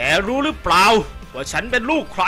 แกรู้หรือเปล่า ว่าฉันเป็นลูกใคร